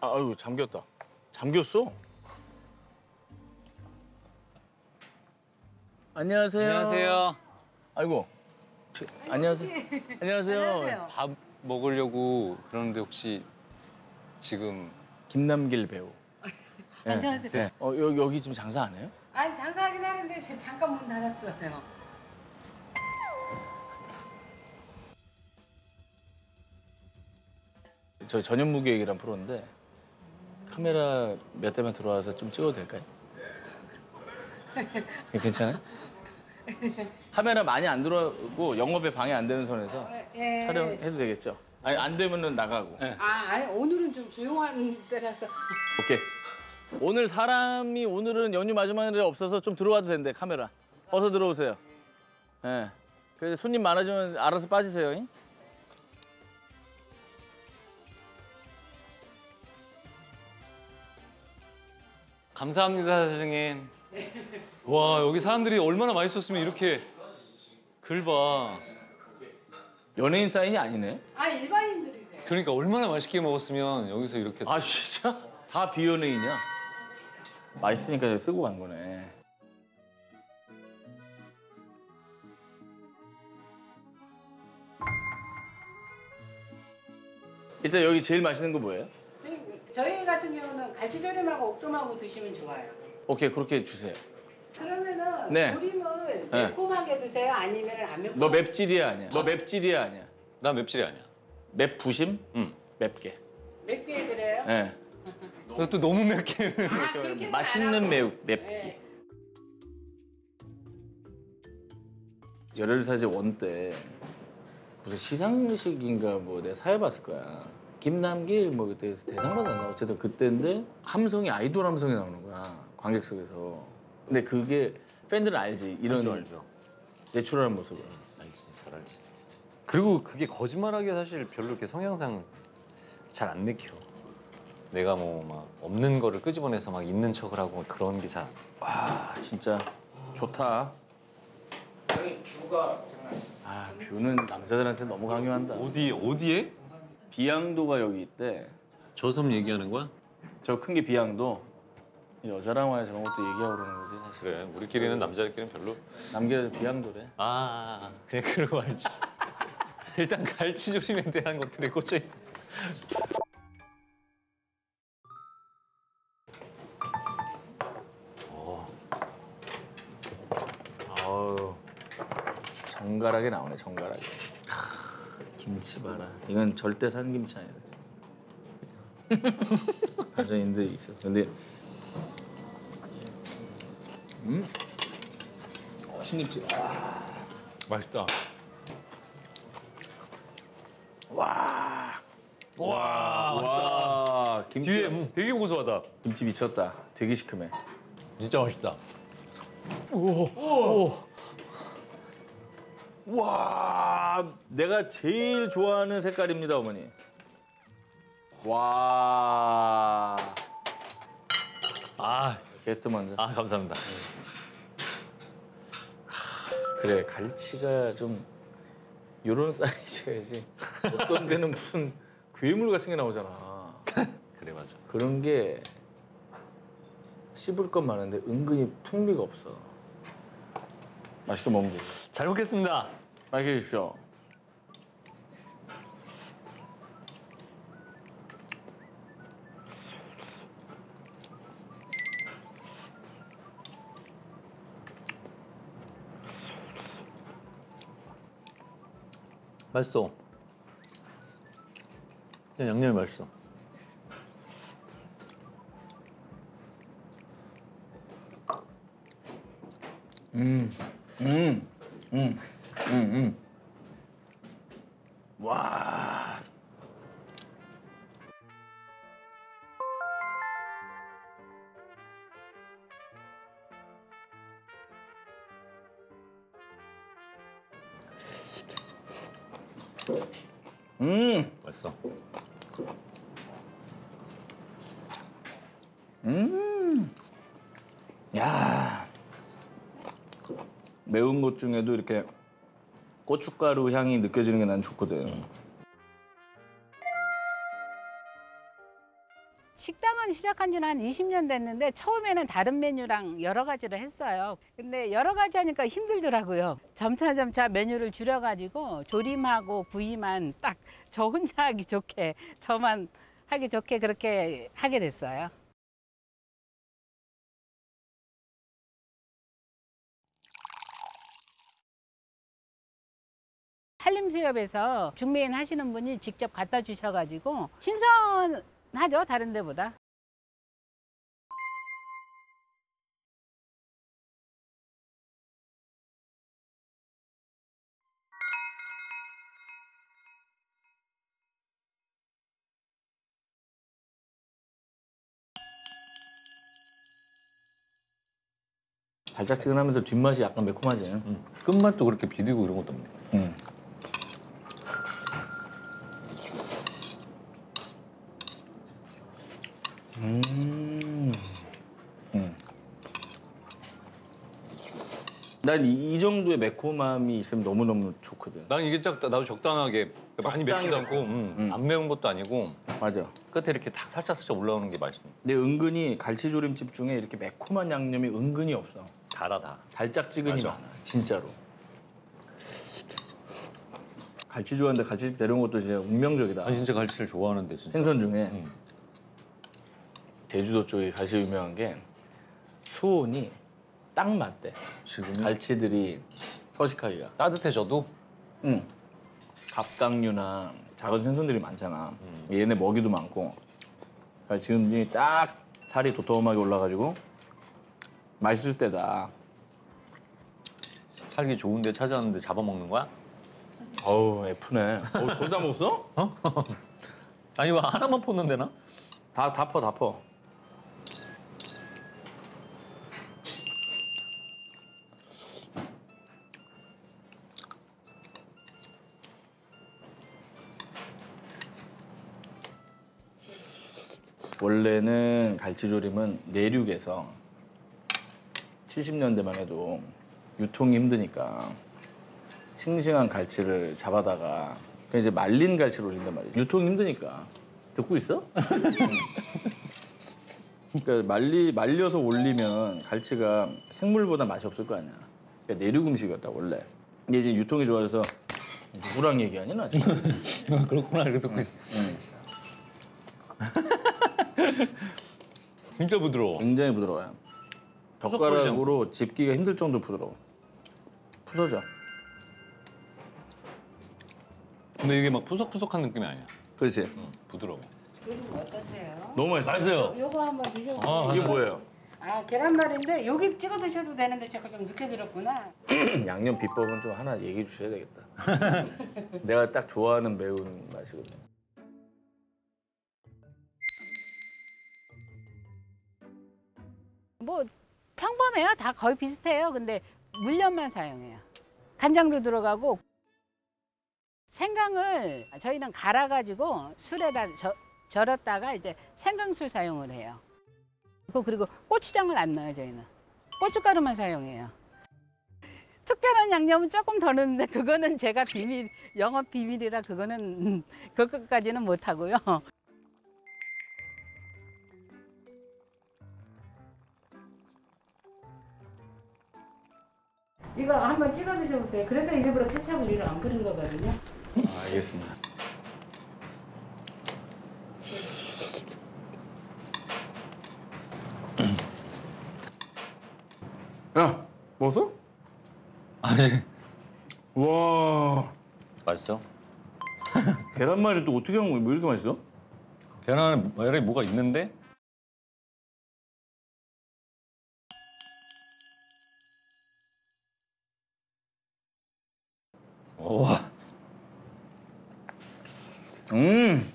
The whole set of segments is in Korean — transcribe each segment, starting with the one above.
아유 잠겼다. 잠겼어? 안녕하세요. 안녕하세요. 아이고. 저- 안녕하세요. 안녕하세요. 안녕하세요. 밥 먹으려고 그러는데 혹시 지금 김남길 배우. 네, 안녕하세요. 네. 어 여기 여기 지금 장사 안 해요? 아니 장사하긴 하는데 제- 잠깐 문 닫았어요. 저 전현 무 계획이란 프로인데 카메라 몇 대만 들어와서 좀 찍어도 될까요? 괜찮아요? 카메라 많이 안 들어오고 영업에 방해 안 되는 선에서 예. 촬영해도 되겠죠? 아니 안 되면은 나가고. 네. 아 아니 오늘은 좀 조용한 때라서 오케이. 오늘 사람이 오늘은 연휴 마지막에 없어서 좀 들어와도 된대 카메라. 어서 들어오세요. 예. 그래서 손님 많아지면 알아서 빠지세요. 잉? 감사합니다 사장님. 와 여기 사람들이 얼마나 맛있었으면 이렇게 글 봐. 연예인 사인이 아니네. 아 일반인들이세요. 그러니까 얼마나 맛있게 먹었으면 여기서 이렇게 아 진짜? 다 비연예인이야. 맛있으니까 쓰고 간 거네. 일단 여기 제일 맛있는 거 뭐예요? 같은 경우는 갈치조림하고 옥돔하고 드시면 좋아요. 오케이 그렇게 주세요. 그러면은 네. 조림을 네. 매콤하게 드세요? 아니면 안 매콤? 너 맵찔이야 아니야? 너 맵찔이야 아니야? 나 맵찔이 아니야. 맵 부심? 응. 맵게. 맵게 해드려요? 예. 또 너무 맵게. 아 그렇게 맛있는 매우 맵기. 네. 열혈사제 원 때 무슨 시상식인가 뭐 내가 사회 봤을 거야. 김남길 뭐 그때 대상 받았나 어쨌든 그때인데 함성이 아이돌 함성이 나오는 거야 관객석에서. 근데 그게 팬들은 알지 이런 알죠, 알죠. 내추럴한 모습을. 알지 잘 알지 그리고 그게 거짓말하기가 사실 별로 이렇게 성향상 잘 안 내켜 내가 뭐 막 없는 거를 끄집어내서 막 있는 척을 하고 그런 게잘아 진짜 좋다. 아 뷰는 남자들한테 너무 강요한다. 어디 어디에? 비양도가 여기 있대. 저 섬 얘기하는 거야? 저 큰 게 비양도. 여자랑 와야 저런 것도 얘기하고 그러는 거지 사실. 그래 우리끼리는 남자들끼리는 별로 남겨도 비양도래. 아 그냥 그러고 알지 일단 갈치 조림에 대한 것들에 꽂혀 있어 아우 정갈하게 나오네 정갈하게. 하, 김치 봐라. 이건 절대 산 김치 아니다. 완전 인데 있어. 근데 음, 어, 신김치. 아, 맛있다. 와, 와, 와, 김치. 뒤에 음, 되게 고소하다. 김치 미쳤다. 되게 시큼해. 진짜 맛있다. 와, 내가 제일 좋아하는 색깔입니다, 어머니. 와, 아, 게스트 먼저. 아 감사합니다 그래, 갈치가 좀 요런 사이즈여야지. 어떤 데는 무슨 괴물 같은 게 나오잖아. 그래 맞아 그런 게 씹을 건 많은데 은근히 풍미가 없어. 맛있게 먹는 거. 잘 먹겠습니다 맛있게 드십시오. 맛있어 그냥 양념이 맛있어 음, 음, 음, 음, 음. 와. 음, 맛있어 음. 매운 것 중에도 이렇게 고춧가루 향이 느껴지는 게 난 좋거든. 식당은 시작한 지는 한 20년 됐는데 처음에는 다른 메뉴랑 여러 가지를 했어요. 근데 여러 가지 하니까 힘들더라고요. 점차 점차 메뉴를 줄여가지고 조림하고 구이만 딱 저 혼자 하기 좋게 저만 하기 좋게 그렇게 하게 됐어요. 한림수협에서 중매인 하시는 분이 직접 갖다 주셔가지고 신선하죠 다른 데보다. 달짝지근하면서 뒷맛이 약간 매콤하지. 음. 끝맛도 그렇게 비리고 이런 것도 없네. 응. 음. 음. 난이 이 정도의 매콤함이 있으면 너무너무 좋거든. 난 이게 딱 나도 적당하게 많이 맵지도 않고 음, 음. 안 매운 것도 아니고 맞아. 끝에 이렇게 딱 살짝 살짝 올라오는 게 맛있네. 근데 은근히 갈치조림집 중에 이렇게 매콤한 양념이 은근히 없어. 달아 다. 달짝지근이 맞아. 많아. 진짜로. 갈치 좋아하는데 갈치집 데려온 것도 진짜 운명적이다. 아 진짜 갈치를 좋아하는데 진짜. 생선 중에 음. 제주도 쪽에 갈치 유명한 게 수온이 딱 맞대. 지금 갈치들이 서식하기가. 따뜻해져도 응. 갑각류나 작은 생선들이 많잖아. 음. 얘네 먹이도 많고. 지금 딱 살이 도톰하게 올라가지고 맛있을 때다. 살기 좋은데 찾아왔는데 잡아먹는 거야? 어우 F네. 어, 거의 다 먹었어? 아니 왜 하나만 포는 데 나? 다, 다 퍼, 다 퍼. 갈치조림은 내륙에서 70년대만 해도 유통이 힘드니까 싱싱한 갈치를 잡아다가 그냥 이제 말린 갈치를 올린단 말이지. 유통이 힘드니까. 듣고 있어? 그러니까 말리 말려서 올리면 갈치가 생물보다 맛이 없을 거 아니야. 그러니까 내륙 음식이었다 원래. 근데 이제 유통이 좋아져서 누구랑 얘기하니 나 지금? 그렇구나 이렇게 듣고 있어. 응. 진짜 부드러워. 굉장히 부드러워요. 젓가락으로 집기가 힘들 정도 부드러워. 부서져. 근데 이게 막 푸석푸석한 느낌이 아니야. 그렇지. 응, 부드러워. 요즘 어떠세요? 너무 맛있어. 맛있어요. 요거 한번 드셔보세요. 아, 이게 뭐예요? 아 계란말인데 여기 찍어 드셔도 되는데 제가 좀 늦게 들었구나. 양념 비법은 좀 하나 얘기해 주셔야 되겠다. 내가 딱 좋아하는 매운 맛이거든. 뭐 평범해요. 다 거의 비슷해요. 근데 물엿만 사용해요. 간장도 들어가고 생강을 저희는 갈아가지고 술에다 저, 절였다가 이제 생강술 사용을 해요. 그리고- 고추장을 안 넣어요. 저희는 고춧가루만 사용해요. 특별한 양념은 조금 더 넣는데 그거는 제가 비밀 영업 비밀이라 그거는 음, 그것까지는 못 하고요. 이거 한번 찍어 드셔보세요. 그래서 일부러 케찹을 위로 안 뿌린 거거든요. 아, 알겠습니다. 야, 먹었어? 아니 와, 맛있어? 계란말이 또 어떻게 한 거야? 왜 이렇게 맛있어? 계란에 계란에 뭐가 있는데? 와 음.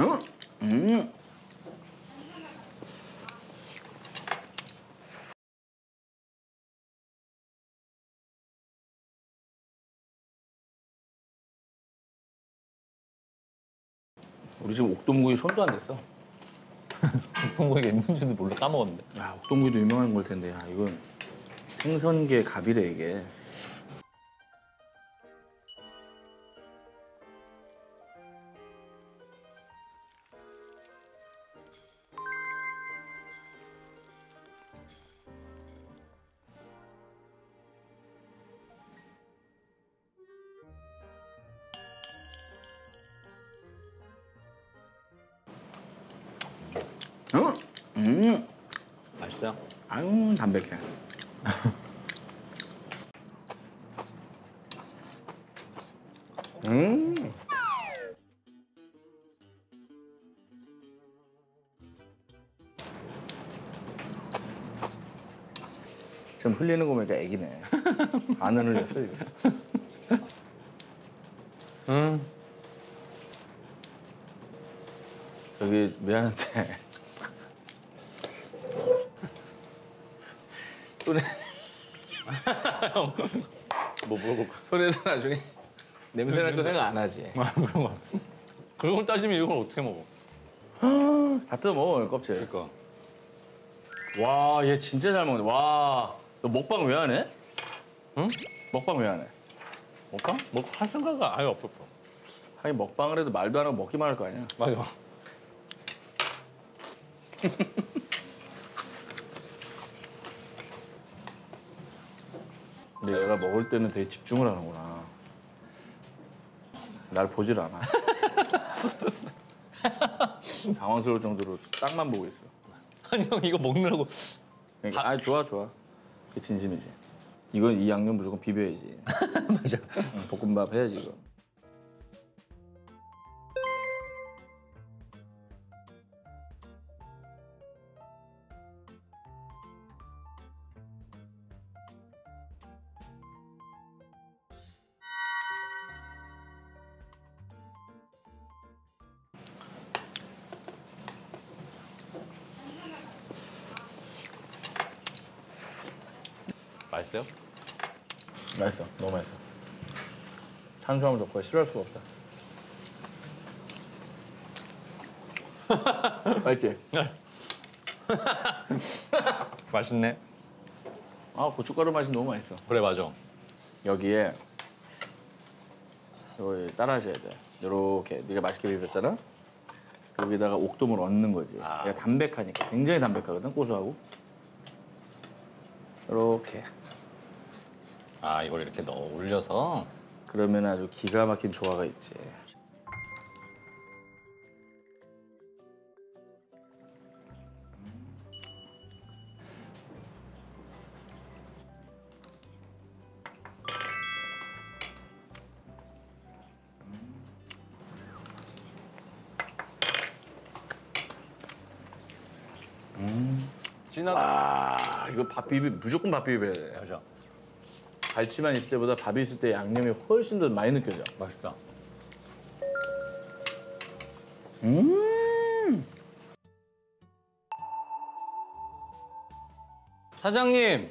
어? 음. 우리 지금 옥돔구이 손도 안 댔어. 통고기가 있는지도 몰라 까먹었는데. 야, 옥돔구이도 유명한 걸 텐데, 야, 이건 생선계 갑이래 이게. 맛있어요? 아유 담백해. 음. 지금 흘리는 거 보니까 애기네. 반은 흘렸어 이거. 음. 저기 미안한데 손에 뭐 물어볼까? 손에서 나중에 냄새 날거 생각 안 하지. 아, 그런 거. 그런 걸 따지면 이걸 어떻게 먹어? 다 뜯어 먹어 껍질. 그러니까. 와, 얘 진짜 잘 먹네. 와, 너 먹방 왜 안 해? 응? 먹방 왜 안 해? 먹까? 뭐할 생각은 아예 없었어. 하긴 먹방을 해도 말도 안 하고 먹기만 할 거 아니야. 맞아. 근데 얘가 먹을 때는 되게 집중을 하는구나. 날 보질 않아. 당황스러울 정도로 딱만 보고 있어. 아니 형 이거 먹느라고 그러니까 아 좋아 좋아. 그게 진심이지. 이건 이 양념 무조건 비벼야지. 맞아. 응, 볶음밥 해야지 이거. 맛있어요? 맛있어. 너무 맛있어. 탄수화물 덕후가 싫어할 수가 없다. 맛있지? 맛있네. 아 고춧가루 맛이 너무 맛있어. 그래 맞아. 여기에 이거 따라 하셔야 돼. 이렇게 네가 맛있게 비볐잖아. 여기다가 옥돔을 얹는 거지. 아. 얘가 담백하니까 굉장히 담백하거든. 고소하고. 이렇게. 아 이걸 이렇게 넣어 올려서 그러면 아주 기가 막힌 조화가 있지. 진한. 아 이거 밥 비비 무조건 밥 비벼야 돼. 맞아. 갈치만 있을 때보다 밥이 있을 때 양념이 훨씬 더 많이 느껴져. 맛있다. 음. 사장님,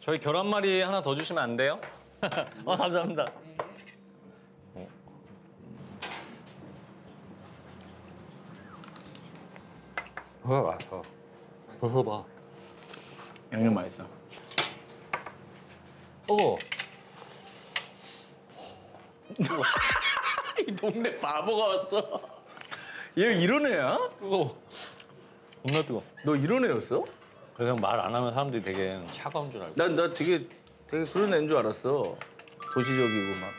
저희 계란말이 하나 더 주시면 안 돼요? 어 감사합니다. 어, 맛있어. 먹어봐. 양념 맛있어. 어. 이 동네 바보가 왔어. 얘 이런 애야? 뜨거. 겁나 뜨거. 너 이런 애였어? 그래서 말안 하면 사람들이 되게 차가운 줄 알고. 난 나 되게 되게 그런 애인 줄 알았어. 도시적이고 막.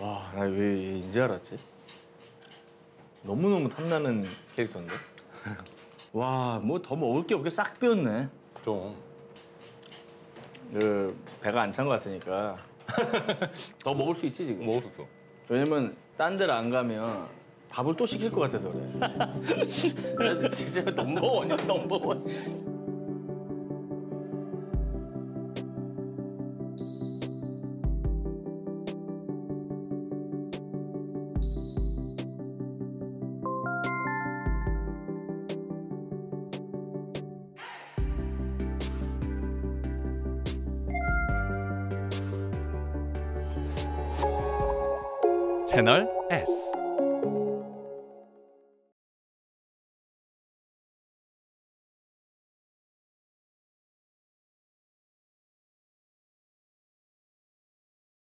와, 나 왜 인지 알았지? 너무 너무 탐나는 캐릭터인데. 와, 뭐 더 먹을 게 없게 싹 비었네. 좀. 그 배가 안 찬 것 같으니까 더 먹을 수 있지 지금. 먹었어. 왜냐면 딴 데를 안 가면 밥을 또 시킬 것 같아서 그래. 진짜 진짜 넘버원이야 넘버원. 채널 S